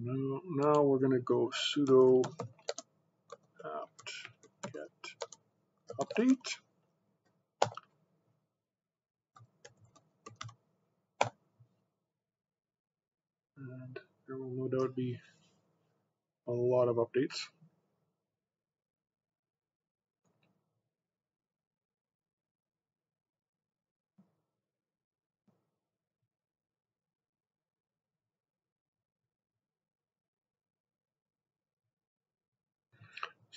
Now, now we're going to go sudo apt get update. And there will no doubt be a lot of updates.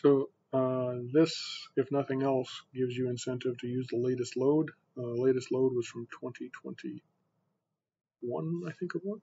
So uh, this, if nothing else, gives you incentive to use the latest load. Uh, latest load was from 2021, I think it was.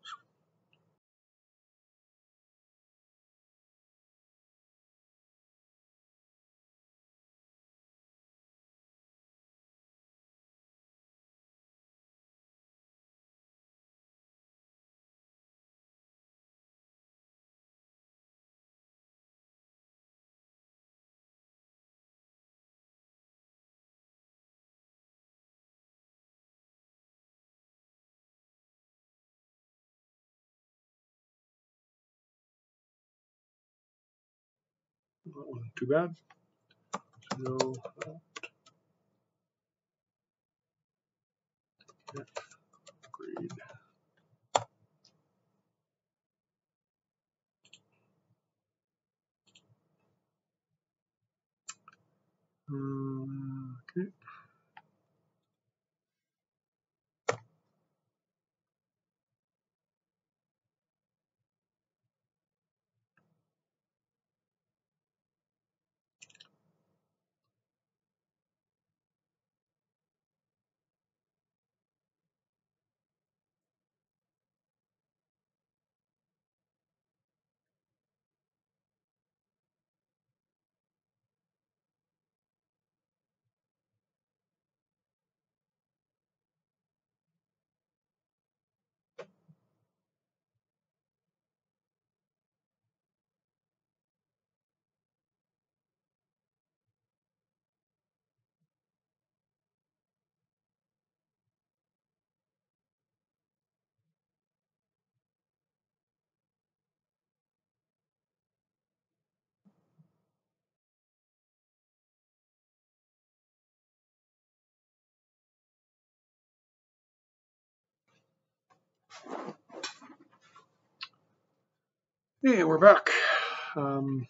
That wasn't too bad. So uh, Hey, we're back. Um,